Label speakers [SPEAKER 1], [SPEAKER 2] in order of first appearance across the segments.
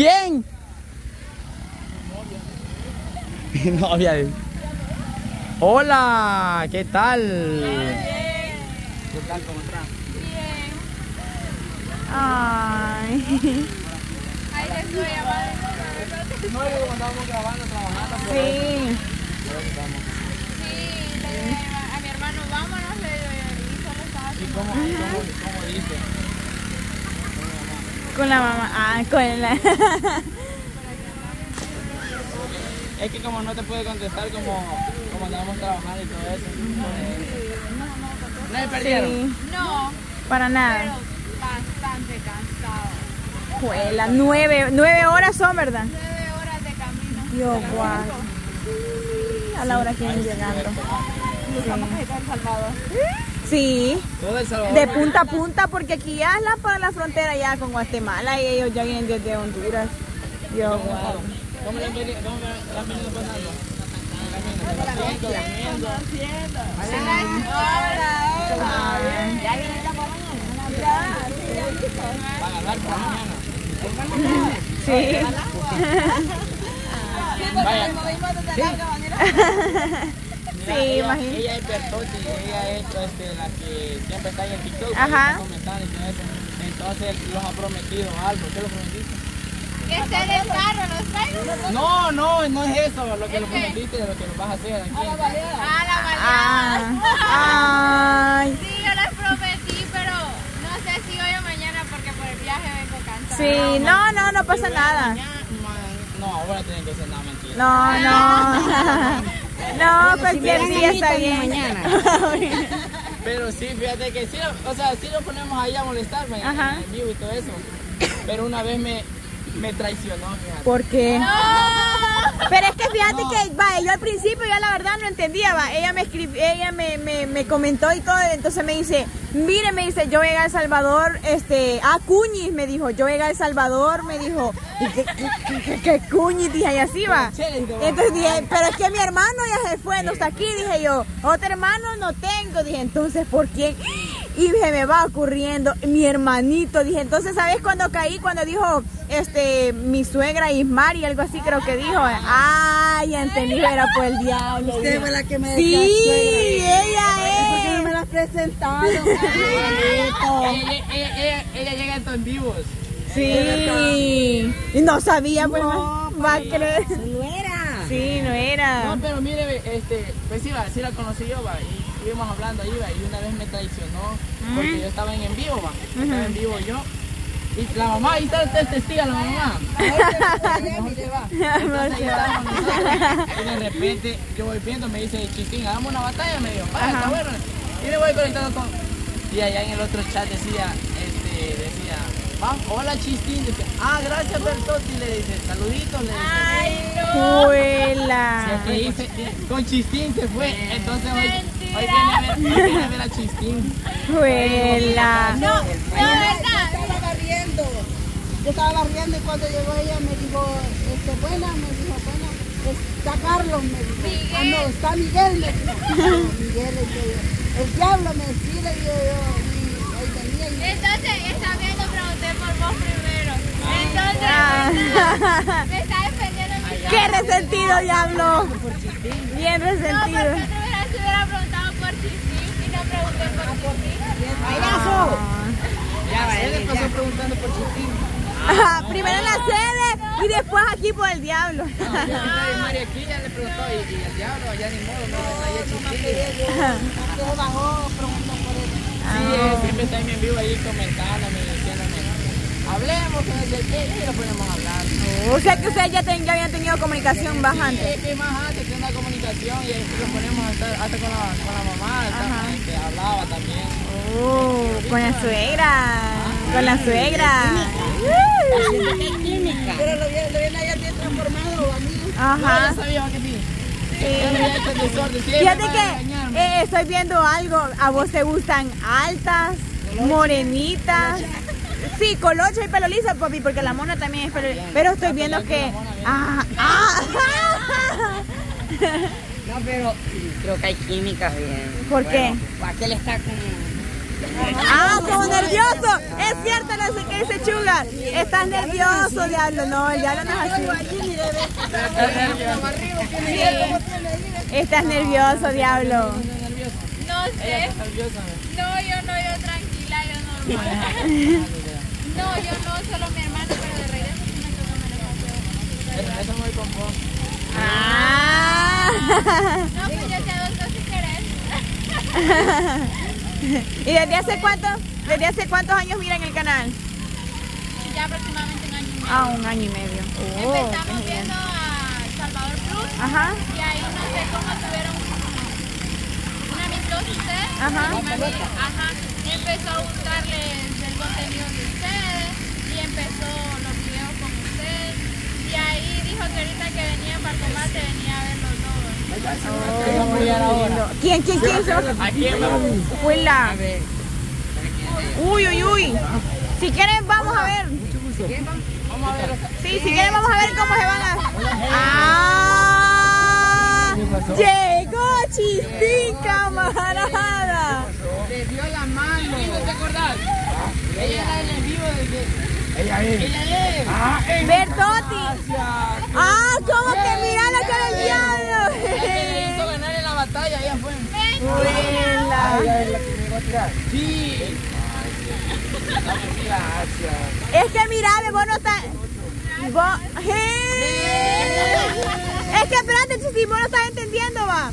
[SPEAKER 1] ¿Quién? Mi novia. dice. Hola, ¿qué tal? ¿Qué tal? ¿Cómo estás?
[SPEAKER 2] Ay.
[SPEAKER 3] Ahí le estoy llamando.
[SPEAKER 1] No, yo cuando estábamos grabando, trabajando.
[SPEAKER 2] Sí,
[SPEAKER 3] le dije a mi hermano, vámonos, le digo, y solo estaba
[SPEAKER 1] ¿Y cómo, y cómo, cómo dice?
[SPEAKER 2] Con la mamá. Ah, con la.
[SPEAKER 1] Es que como no te puede contestar como, como andábamos trabajando y todo eso. ¿No me perdieron?
[SPEAKER 2] Sí.
[SPEAKER 3] No,
[SPEAKER 2] Para
[SPEAKER 3] pero
[SPEAKER 2] nada.
[SPEAKER 3] bastante cansado.
[SPEAKER 2] Juela, nueve, nueve horas son, ¿verdad?
[SPEAKER 3] Nueve horas de camino.
[SPEAKER 2] Dios, guay. A la hora que vienen llegando.
[SPEAKER 3] Estamos ahí con El Salvador.
[SPEAKER 2] Sí,
[SPEAKER 1] Todo El Salvador.
[SPEAKER 2] de punta a punta, porque aquí ya es la, para la frontera ya con Guatemala y ellos ya vienen desde Honduras. Dios, guay.
[SPEAKER 1] ¿Cómo le han venido, pasando? Vaya.
[SPEAKER 2] Sí,
[SPEAKER 1] ella,
[SPEAKER 2] imagínate.
[SPEAKER 1] ella es Bertotti, ella es este, la que siempre está ahí en TikTok.
[SPEAKER 2] Ajá.
[SPEAKER 1] está comentando y todo eso. Entonces los ha prometido algo. ¿Qué lo prometiste?
[SPEAKER 3] Que esté en el carro, ¿los traigo?
[SPEAKER 1] No, no, no es eso lo que lo prometiste, de lo que lo vas a hacer aquí.
[SPEAKER 3] A la baleada.
[SPEAKER 2] Ah, ay.
[SPEAKER 3] Sí, yo les prometí, pero no sé si hoy o mañana porque por el viaje vengo cansada.
[SPEAKER 2] Sí, no, no, no pasa nada.
[SPEAKER 1] Mañana, No, ahora tienen que ser nada mentira.
[SPEAKER 2] No, no. No, cualquier día está bien.
[SPEAKER 1] Pero sí, fíjate que sí, o sea, sí lo ponemos ahí a molestarme
[SPEAKER 2] Ajá.
[SPEAKER 1] en vivo y todo eso. Pero una vez me, me traicionó, fíjate.
[SPEAKER 2] ¿Por qué? Pero es que fíjate
[SPEAKER 1] No.
[SPEAKER 2] que, va, yo al principio ya la verdad no entendía, va, ella me escribió, ella me, me, me comentó y todo, entonces me dice, mire, me dice, yo llegué a El Salvador, este, ah, Cuñis, me dijo, yo llegué a El Salvador, me dijo, ¿y qué, qué, qué, qué Cuñis? Dije, y así va. Entonces dije, pero es que mi hermano ya se fue, no está aquí, dije yo, otro hermano no tengo, dije, entonces, ¿por quién? Y se me va ocurriendo, mi hermanito, dije, entonces, ¿sabes cuando caí? Cuando dijo, este, mi suegra Ismari, algo así creo que dijo, ay, entendí, era por el diablo.
[SPEAKER 4] Usted fue la que me
[SPEAKER 2] Sí,
[SPEAKER 4] decía
[SPEAKER 2] ella
[SPEAKER 4] ¿Por qué no
[SPEAKER 2] es.
[SPEAKER 4] me la presentaron?
[SPEAKER 1] Ella, ella, ella, llega en ton vivos.
[SPEAKER 2] Sí. Y no sabía, pues,
[SPEAKER 4] No,
[SPEAKER 2] va a creer.
[SPEAKER 4] No era.
[SPEAKER 2] Sí, no era.
[SPEAKER 1] No, pero mire, este, pues sí, va, sí la conocí yo, va, y estuvimos hablando ahí, va, y una vez me traicionó, porque yo estaba en en vivo, va, estaba en vivo yo, y la mamá, ahí está el testigo, la mamá. Y de repente yo voy viendo, me dice, Chistín, hagamos una batalla, me dijo, vaya, está bueno, y me voy conectando con, y allá en el otro chat decía, este, decía, vamos, hola Chistín, decía, ah, gracias Bertotti, le dice, saluditos, le dice.
[SPEAKER 3] Ay, no.
[SPEAKER 2] Juela.
[SPEAKER 1] Se dice, con Chistín se fue. Entonces hoy, hoy viene a ver, hoy viene a ver a Chistín.
[SPEAKER 2] Juela.
[SPEAKER 3] No, no,
[SPEAKER 4] Yo
[SPEAKER 3] verdad.
[SPEAKER 4] estaba barriendo. Yo estaba barriendo y cuando llegó ella me dijo, este, buena, me dijo, buena, está Carlos, me dijo.
[SPEAKER 3] Miguel.
[SPEAKER 4] Ah, no, está Miguel, me dijo. No, Miguel, yo. el diablo me decía, y yo, yo, y ahí venía y
[SPEAKER 3] Entonces, está bien, no pregunté por vos primero. Entonces,
[SPEAKER 2] Ah.
[SPEAKER 3] me está defendiendo mi
[SPEAKER 2] Qué resentido, diablo. Bien
[SPEAKER 3] No,
[SPEAKER 2] resentido.
[SPEAKER 3] porque otra vez se hubiera preguntado por Chistín y no pregunté por Chistín.
[SPEAKER 4] ¡Payaso!
[SPEAKER 1] Ya, él le pasó preguntando por Chistín.
[SPEAKER 2] Ajá, primero en la sede y después aquí por el diablo.
[SPEAKER 1] No, María aquí ya le preguntó y, y el diablo allá ni modo, no, ahí es Chistín.
[SPEAKER 4] Se bajó, preguntó por él.
[SPEAKER 1] Sí, él siempre está en vivo ahí comentándome, diciéndome, hablemos, que no sé qué, y lo ponemos a hablar.
[SPEAKER 2] O sea que ustedes ya, ten- ya habían tenido comunicación bajante.
[SPEAKER 1] Es que más antes que una comunicación y ahí lo ponemos a estar hasta con la, con la mamá, está, que hablaba también.
[SPEAKER 2] Oh, con la suegra. Con la suegra.
[SPEAKER 4] Pero lo lo allá transformado,
[SPEAKER 2] Ajá.
[SPEAKER 1] ya sabía que sí. Sí,
[SPEAKER 2] Fíjate
[SPEAKER 1] a
[SPEAKER 2] que eh, estoy viendo algo. ¿A vos te gustan altas, morenitas? Sí, colocha y pelo liso, papi, porque la mona también es pelo liso. Pero estoy viendo que... Ah, ah,
[SPEAKER 5] No, pero creo que hay químicas bien.
[SPEAKER 2] ¿Por qué?
[SPEAKER 5] Aquel está con.
[SPEAKER 2] Ah, como nervioso. Es cierto lo que dice Chuga. estás, nervioso, diablo. No, el diablo no es así. Sí. Estás nervioso, diablo.
[SPEAKER 3] No sé. No, yo no, yo tranquila, yo normal. No, yo no, solo mi hermano, pero de regreso sí me tocó manejar.
[SPEAKER 1] Eso, eso muy con vos.
[SPEAKER 2] Ah.
[SPEAKER 3] No, pues yo te adopto si querés.
[SPEAKER 2] ¿Y desde hace cuánto? ¿Desde hace cuántos años miran el canal?
[SPEAKER 3] Ya aproximadamente un año y medio.
[SPEAKER 2] Ah, un año y medio. Oh,
[SPEAKER 3] Empezamos viendo a Salvador
[SPEAKER 2] Ajá.
[SPEAKER 3] y ahí no sé cómo tuvieron una amistad ustedes.
[SPEAKER 2] Ajá.
[SPEAKER 3] Y mami, ajá, empezó a gustarles el contenido de ustedes y empezó los videos con ustedes. Y ahí dijo que ahorita que venía para el combate venía a verlos todos.
[SPEAKER 1] Vamos a ahora.
[SPEAKER 2] ¿Quién, quién, quién? se va?
[SPEAKER 1] ¿A quién vamos?
[SPEAKER 2] Huela. Uy, uy, uy. Si quieren, vamos a ver.
[SPEAKER 1] Vamos a ver.
[SPEAKER 2] Sí, si quieren, vamos a ver cómo se van a. ¡Ah! Llegó Chispín, camarada.
[SPEAKER 1] Te dio la mano. ¿No te acordás? Ella era el en vivo desde...
[SPEAKER 6] Ella es.
[SPEAKER 1] Ella es.
[SPEAKER 6] Ah.
[SPEAKER 2] Bertotti. Ah, ¿cómo que mira la cara del
[SPEAKER 1] La que le
[SPEAKER 2] diablo?
[SPEAKER 1] hizo ganar en la batalla,
[SPEAKER 6] es la que me va a tirar.
[SPEAKER 1] Sí.
[SPEAKER 6] Gracias.
[SPEAKER 2] Es que mira, vos no estás. Vos... Es que espérate, si vos no estás entendiendo, va.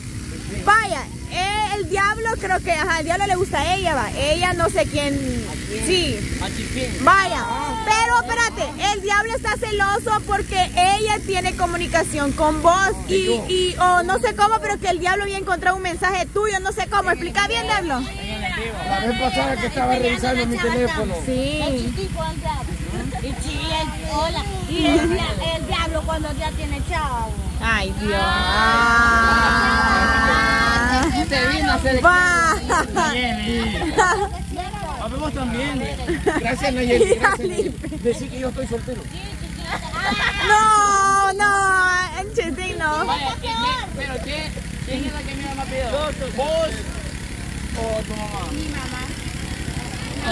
[SPEAKER 2] Vaya, eh, el diablo creo que, ajá, el diablo le gusta a ella, va. Ella no sé quién. Sí.
[SPEAKER 1] A.
[SPEAKER 2] Vaya, pero espérate, el diablo está celoso porque ella tiene comunicación con vos y, y o no sé cómo, pero que el diablo había encontrado un mensaje tuyo, no sé cómo, explica bien, diablo.
[SPEAKER 6] La vez pasada que estaba revisando mi teléfono.
[SPEAKER 2] Sí.
[SPEAKER 7] Y hola. Y el diablo cuando ya tiene chavo.
[SPEAKER 2] Ay, Dios. Ah.
[SPEAKER 1] Te vino a hacer...
[SPEAKER 2] Va.
[SPEAKER 1] Vamos también.
[SPEAKER 6] Gracias, Nayeli. Gracias. Decí que yo estoy soltero.
[SPEAKER 2] No, no, en Chispín no.
[SPEAKER 1] Vaya, ¿quién- pero ¿quién, quién es la que mi mamá pidió? ¿Vos o tu mamá?
[SPEAKER 3] Mi mamá.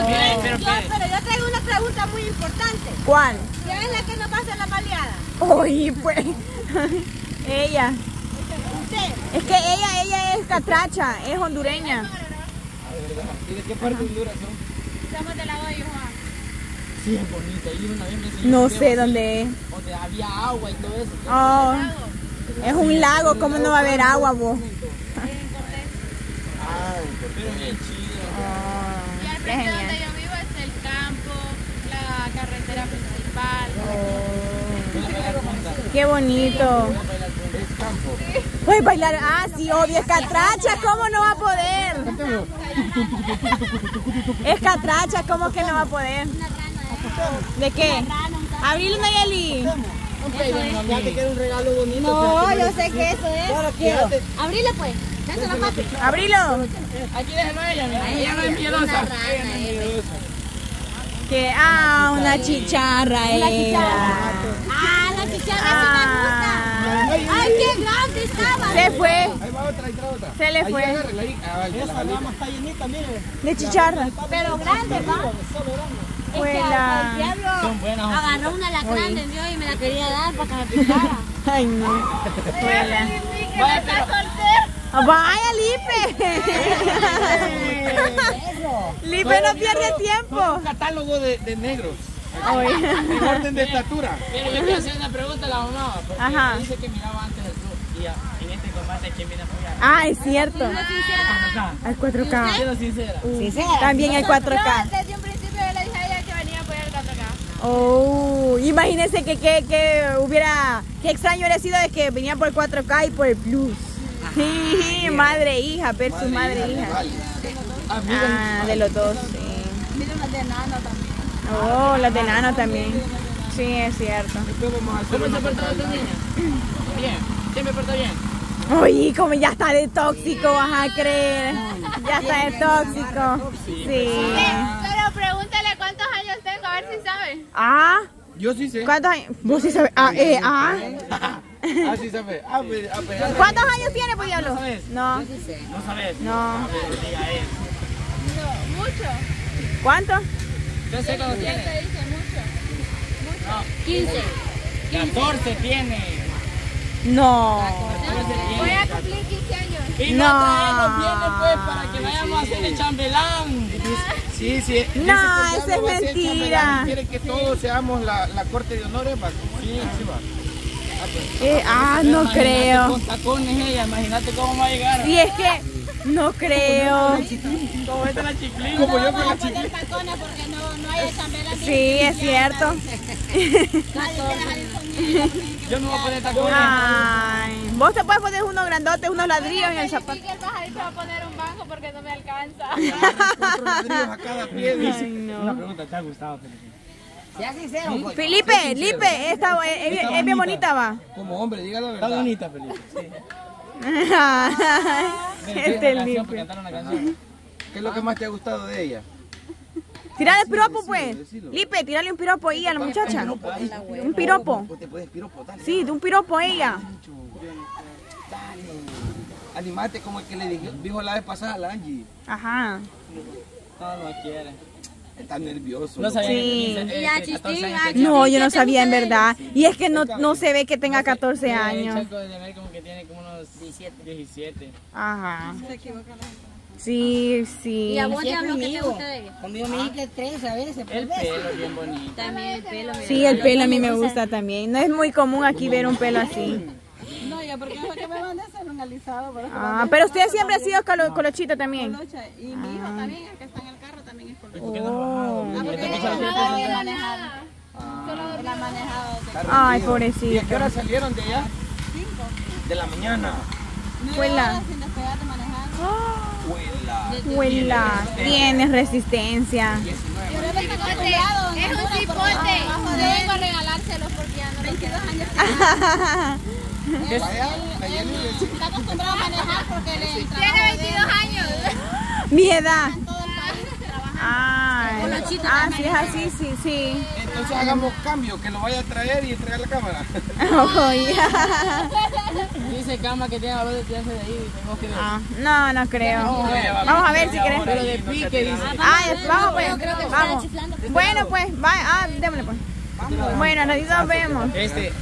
[SPEAKER 1] Mira, pero
[SPEAKER 7] Yo, pero yo traigo una pregunta muy importante.
[SPEAKER 2] ¿Cuál?
[SPEAKER 7] ¿Quién es la que nos va a hacer la baleada?
[SPEAKER 2] Oye, pues. Ella. Es que ella, ella es catracha, es hondureña.
[SPEAKER 6] ¿Y de qué parte de Honduras son?
[SPEAKER 3] Somos de la Juan.
[SPEAKER 1] Sí, es bonito. Ahí una vez me enseñó
[SPEAKER 2] No sé dónde es.
[SPEAKER 1] Donde había agua y todo eso.
[SPEAKER 2] Oh, es un lago, ¿cómo no va a haber agua vos?
[SPEAKER 1] Pero bien chido.
[SPEAKER 3] Y al frente donde yo vivo es el campo, la carretera principal.
[SPEAKER 2] Qué bonito. Puedes bailar, ah, sí, obvio, es catracha, ¿cómo no va a poder? Es catracha, ¿cómo que no va a poder? ¿De qué? Abril Nayeli.
[SPEAKER 1] Ya te queda un regalo bonito.
[SPEAKER 7] No, yo sé que eso es. Abrile pues. Dáselo papi.
[SPEAKER 2] Abrilo.
[SPEAKER 1] Aquí déjalo a ella, mira. Ella no es miedosa.
[SPEAKER 2] Que, ah, una chicharra era.
[SPEAKER 7] Ah, la chicharra sí me gusta. Ay, qué grande estaba.
[SPEAKER 2] Se fue,
[SPEAKER 6] Ahí va otra, ahí va otra.
[SPEAKER 2] se le
[SPEAKER 6] Ahí
[SPEAKER 2] fue.
[SPEAKER 6] agárrela, ahí. Ah, vale, la jalita.
[SPEAKER 2] De chicharra.
[SPEAKER 7] Pero grande, va. Es que
[SPEAKER 2] Juela.
[SPEAKER 7] el diablo
[SPEAKER 1] Son buenas.
[SPEAKER 7] agarró una lacrán de Dios y me la quería dar para que me picara.
[SPEAKER 2] Ay, no. Juela.
[SPEAKER 1] Vaya, pero...
[SPEAKER 2] Vaya, Lipe. Lipe no pierde tiempo.
[SPEAKER 6] Un catálogo de, de negros.
[SPEAKER 2] Oye.
[SPEAKER 6] En orden de estatura.
[SPEAKER 1] Pero yo quiero hacer una pregunta a la mamá. Porque
[SPEAKER 2] Ajá.
[SPEAKER 1] dice que miraba antes el club. Y ah, en este combate, ¿quién viene a apoyar?
[SPEAKER 2] Ah, es cierto.
[SPEAKER 1] Acá.
[SPEAKER 2] Al 4K.
[SPEAKER 1] Siendo sincera.
[SPEAKER 2] También hay 4K.
[SPEAKER 3] Yo desde un principio yo le dije a ella que venía a apoyar el 4K.
[SPEAKER 2] Oh, imagínense que, que, que hubiera, qué extraño hubiera sido de que venía por 4K y por el Plus. Sí, madre e hija, versus madre e hija. Ah, de los dos, sí.
[SPEAKER 7] Miren las de nano también.
[SPEAKER 2] Oh, las de nano también. Sí, es cierto.
[SPEAKER 1] ¿Cómo se portó esta niña? Bien. ¿Quién me portó bien?
[SPEAKER 2] Oye, como ya está de tóxico, vas a creer. Ya está de tóxico. Sí.
[SPEAKER 3] Pero pregúntale cuántos años tengo, a ver si sabe.
[SPEAKER 2] Ah,
[SPEAKER 6] Yo sí sé.
[SPEAKER 2] ¿cuántos años? Vos sí sabes. Ah, eh, ah.
[SPEAKER 6] Ah, sí sabe. Ah, pues, ah, pues, ah,
[SPEAKER 2] ¿Cuántos años tiene, pues diablo?
[SPEAKER 1] sabes?
[SPEAKER 2] No,
[SPEAKER 1] No sabes.
[SPEAKER 2] no.
[SPEAKER 3] No, mucho.
[SPEAKER 2] ¿Cuánto?
[SPEAKER 1] Yo sé cuando tiene.
[SPEAKER 3] Dice mucho. 15.
[SPEAKER 1] 14 tiene.
[SPEAKER 2] No.
[SPEAKER 1] 14
[SPEAKER 3] Voy a cumplir 15 años.
[SPEAKER 1] Y
[SPEAKER 2] No.
[SPEAKER 1] no viene pues para que vayamos a hacer el chambelán.
[SPEAKER 6] Sí,
[SPEAKER 2] No, eso
[SPEAKER 6] no
[SPEAKER 2] es mentira.
[SPEAKER 6] Quiere que todos seamos la, la corte de honores. va. Sí, sí va.
[SPEAKER 2] Eh, ah, no
[SPEAKER 1] Imagínate
[SPEAKER 2] creo.
[SPEAKER 1] Con tacones ella, imagínate cómo va a llegar.
[SPEAKER 2] Y es que no creo.
[SPEAKER 1] Como esta la chiclina.
[SPEAKER 6] Como yo con la
[SPEAKER 7] Vamos no, no.
[SPEAKER 2] Sí, es cierto.
[SPEAKER 1] Yo me voy a poner tacones.
[SPEAKER 2] Ay, vos te puedes poner unos grandotes, unos ladrillos en el zapato.
[SPEAKER 3] El pajarito va a poner un banco porque no me alcanza.
[SPEAKER 6] Cuatro ladrillos a cada pie. dice.
[SPEAKER 1] Una pregunta, ¿te ha gustado, Felipe?
[SPEAKER 5] Sea sincero, pues.
[SPEAKER 2] Felipe, Felipe, esta, es, es- es bien bonita, va.
[SPEAKER 6] Como hombre, diga la
[SPEAKER 1] Está
[SPEAKER 6] verdad.
[SPEAKER 1] bonita, Felipe. Sí.
[SPEAKER 2] Este
[SPEAKER 1] canción.
[SPEAKER 6] ¿Qué es lo que más te ha gustado de ella?
[SPEAKER 2] Tirale piropo, pues.
[SPEAKER 6] decilo.
[SPEAKER 2] Lipe, tirale un piropo ahí a la muchacha.
[SPEAKER 6] piropo, ahí.
[SPEAKER 2] Un piropo.
[SPEAKER 6] O te puedes piropo, dale.
[SPEAKER 2] Sí, de un piropo a ella.
[SPEAKER 6] Dale. Animate como el que le dijo, dijo la vez pasada a la Angie.
[SPEAKER 2] Ajá.
[SPEAKER 1] No, no quiere.
[SPEAKER 6] Está nervioso.
[SPEAKER 1] No sabía
[SPEAKER 2] Sí.
[SPEAKER 1] que quince- eh,
[SPEAKER 7] Y la
[SPEAKER 1] que 14
[SPEAKER 7] chistín,
[SPEAKER 1] años
[SPEAKER 7] la.
[SPEAKER 2] No, yo no sabía en verdad. Y es que no, no se ve que tenga 14
[SPEAKER 1] El
[SPEAKER 2] años.
[SPEAKER 1] Chaco de como que tiene como unos 17. 17.
[SPEAKER 2] Ajá. Sí, sí.
[SPEAKER 7] Y a vos
[SPEAKER 5] Sí,
[SPEAKER 7] ya lo que te gusta de ella.
[SPEAKER 5] Conmigo me dijiste tres a veces por
[SPEAKER 1] El pelo bien bonito.
[SPEAKER 7] También el pelo.
[SPEAKER 2] Sí, el pelo a mí me gusta también. No es muy común aquí ver un pelo así.
[SPEAKER 4] No, ya porque es lo que me van a hacer un alisado. Pero
[SPEAKER 2] Ah, pero usted siempre ha sido colo- colochita también.
[SPEAKER 4] colocha. Y mi hijo también, el que está en el carro, también es colocha.
[SPEAKER 1] ¿Y por qué no has bajado?
[SPEAKER 4] Ah,
[SPEAKER 1] ¿Qué te
[SPEAKER 4] él
[SPEAKER 1] pasó?
[SPEAKER 4] no ha manejado.
[SPEAKER 2] Ay,
[SPEAKER 6] ¿Y a qué
[SPEAKER 2] pobrecito.
[SPEAKER 6] hora salieron de allá? De la mañana.
[SPEAKER 2] Huela.
[SPEAKER 4] horas sin despegar de manejar.
[SPEAKER 6] Huela.
[SPEAKER 2] Huela, tienes resistencia.
[SPEAKER 3] Es un cipote.
[SPEAKER 4] abajo
[SPEAKER 3] Yo
[SPEAKER 4] de él,
[SPEAKER 3] vengo a regalárselos porque ya no lo
[SPEAKER 4] 22
[SPEAKER 3] quiero.
[SPEAKER 4] años.
[SPEAKER 6] Le
[SPEAKER 4] Está acostumbrado a manejar porque trabajo
[SPEAKER 3] Tiene
[SPEAKER 4] de
[SPEAKER 3] 22 años.
[SPEAKER 2] Mi edad. Ah, sí es así, sí, sí.
[SPEAKER 6] Entonces hagamos cambio, que lo vaya a traer y entregar la cámara.
[SPEAKER 2] Oye.
[SPEAKER 1] Dice Cama que tiene valor de tirarse de ahí. Tenemos que ver.
[SPEAKER 2] Ah, no, no creo. Vamos a ver si querés.
[SPEAKER 1] Pero de pique, dice.
[SPEAKER 2] Ah, vamos pues. Vamos. Bueno, pues, va, ah, démosle pues. Bueno, nosotros nos vemos.
[SPEAKER 6] Este,